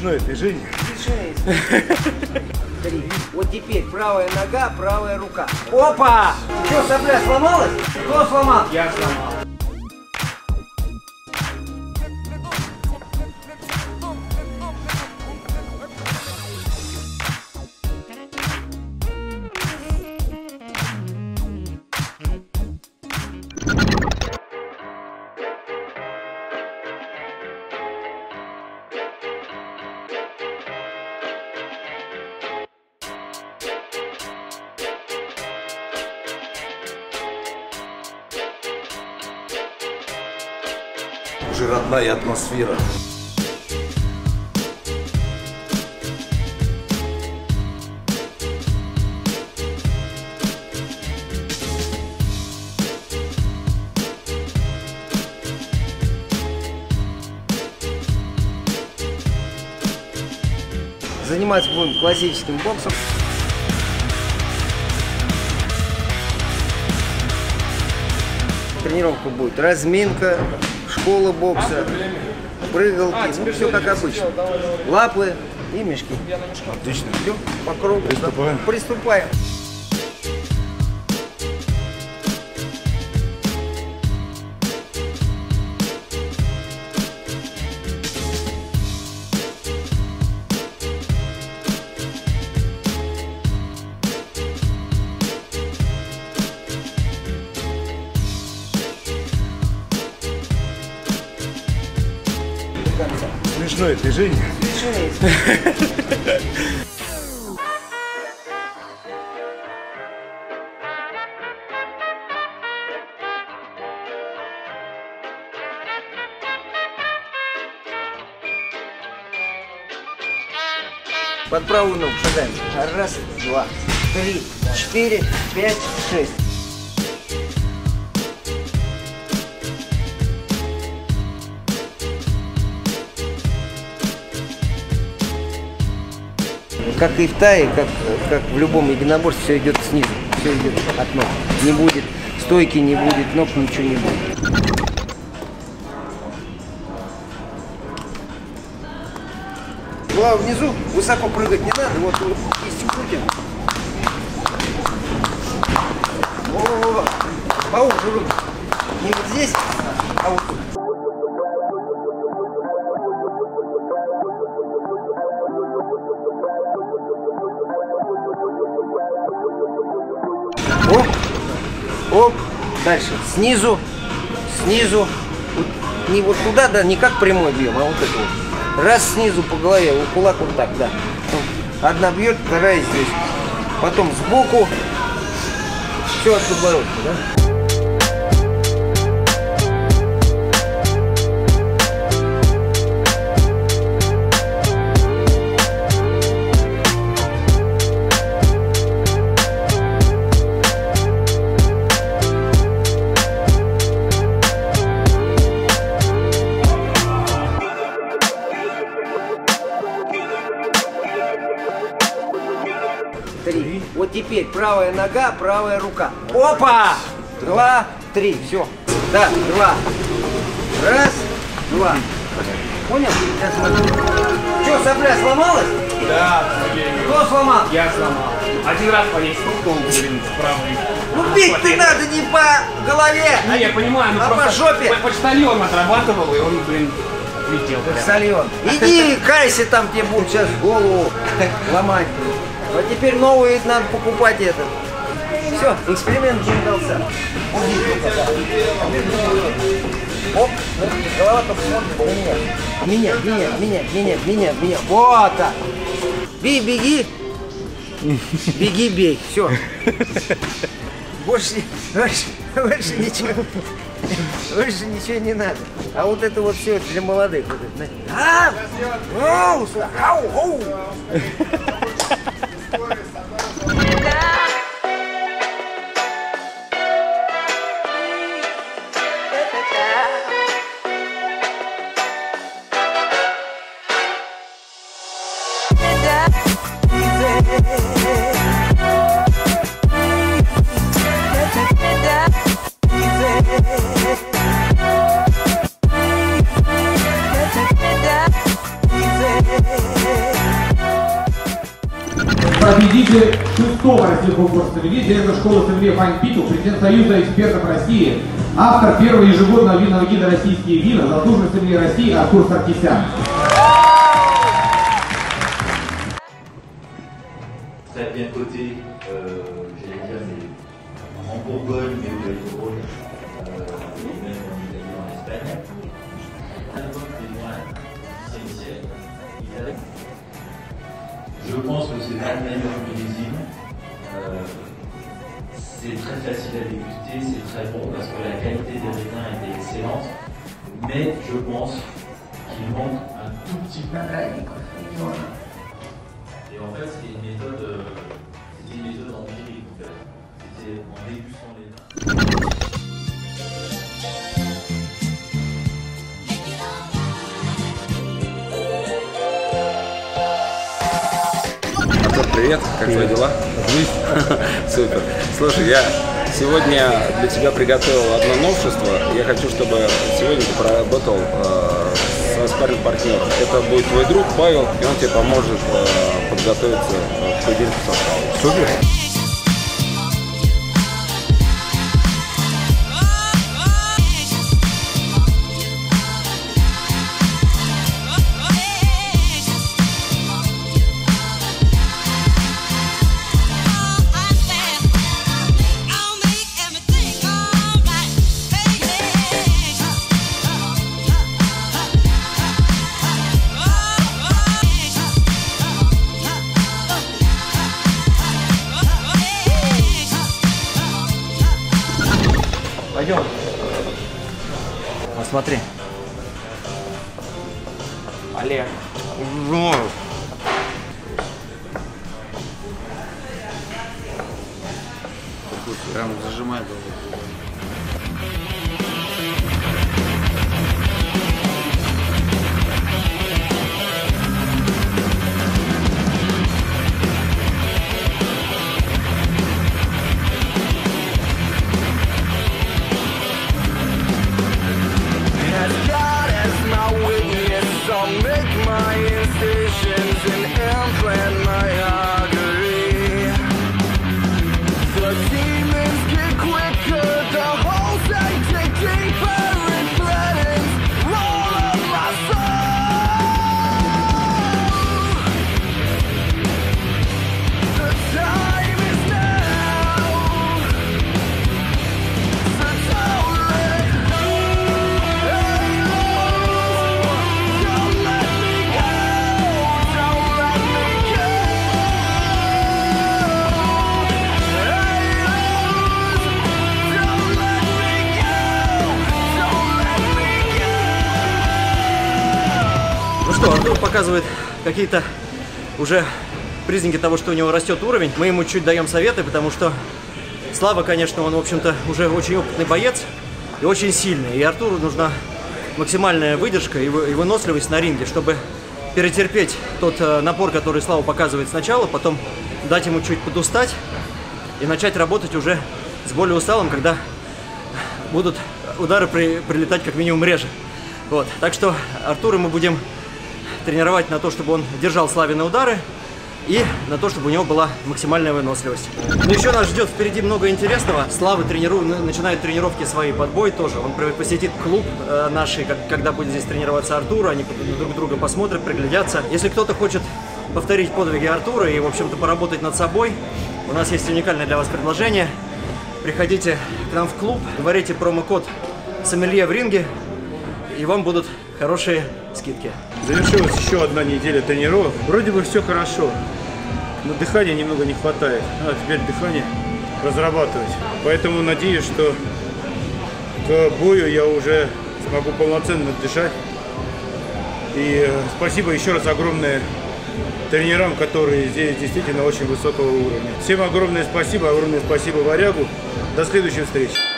Смешное движение. Три. Вот теперь правая нога, правая рука. Опа! Что, сопля сломалась? Кто сломал? Я сломал. Уже родная атмосфера. Заниматься будем классическим боксом. Тренировка будет разминка, школа бокса, прыгалки, ну все как обычно. Лапы и мешки. Отлично. Все по кругу. Приступаем. Приступаем. Смешное движение. Под правую ногу шагаем. Раз, два, три, четыре, пять, шесть. Как и в тае, как, как в любом единоборстве, все идет снизу, все идет от ног. Не будет стойки, не будет ног, ничего не будет. Главное внизу, высоко прыгать не надо, вот кистью крутим. О, поуже руки. Не вот здесь, а вот тут. Дальше, снизу, снизу, не вот туда, да, не как прямой бьем, а вот это вот. Раз снизу по голове, вот кулак вот так, да. Ну, Одна бьет, вторая здесь. Потом сбоку, все от подбородка, да? Теперь правая нога, правая рука. Опа! Два, три, все. Да, два. Раз, два. Понял? Что, сопля сломалась? Да. Кто сломал? Я сломал. Один раз повесил стол, блин, правый. Ну бить ты надо не по голове, А я понимаю, ну а по просто жопе. по- почтальон отрабатывал, и он, блин, отлетел. прям. Иди, кайся там, тебе будут сейчас голову ломать. А теперь новые надо покупать этот. Все, эксперимент удался. Оп, голова только смотрит на меня. Меня, меня, меня, меня, меня. Вот так. Бей, беги. Беги, бей. Все. Больше, больше, больше ничего. Больше ничего не надо. А вот это вот все для молодых. Вот это. А! Оу! Ау! Оу! 2006-го российского конкурса сомелье, директор школы сомелье Файн Питу, президент Союза экспертов России, автор первого ежегодного винного гида «Российские вина», заслуженный сомелье России Артур Саркисян. Très bien coté, euh, j'allais dire, mais en Bourgogne, mais pense que c'est pas le meilleur millésime. Euh, c'est très facile à déguster, c'est très bon parce que la qualité des raisins était excellente. Mais je pense qu'il manque un tout petit peu. Voilà. Et en fait, c'était une méthode, euh, c'était une méthode empirique en fait. C'était en dégustant les vins. Артур, привет, как твои дела? Супер. Слушай, я сегодня для тебя приготовил одно новшество. Я хочу, чтобы сегодня ты поработал э, со спарринг партнером. Это будет твой друг Павел, и он тебе поможет э, подготовиться э, к поединку со. Супер. Посмотри. Олег. Прям зажимай что, Артур показывает какие-то уже признаки того, что у него растет уровень. Мы ему чуть даем советы, потому что Слава, конечно, он, в общем-то, уже очень опытный боец и очень сильный. И Артуру нужна максимальная выдержка и вы- и выносливость на ринге, чтобы перетерпеть тот э, напор, который Слава показывает сначала, потом дать ему чуть подустать и начать работать уже с более усталым, когда будут удары при- прилетать как минимум реже. Вот. Так что Артура мы будем тренировать на то, чтобы он держал Славины удары и на то, чтобы у него была максимальная выносливость. Но еще нас ждет впереди много интересного. Слава трениру... начинает тренировки свои под бой тоже. Он посетит клуб э, как- когда будет здесь тренироваться Артур. Они друг друга посмотрят, приглядятся. Если кто-то хочет повторить подвиги Артура и, в общем-то, поработать над собой, у нас есть уникальное для вас предложение. Приходите к нам в клуб, говорите промокод «Сомелье в ринге», и вам будут хорошие скидки. Завершилась еще одна неделя тренировок. Вроде бы все хорошо, но дыхания немного не хватает. Надо теперь дыхание разрабатывать. Поэтому надеюсь, что к бою я уже смогу полноценно дышать. И э, спасибо еще раз огромное тренерам, которые здесь действительно очень высокого уровня. Всем огромное спасибо, огромное спасибо Варягу. До следующей встречи.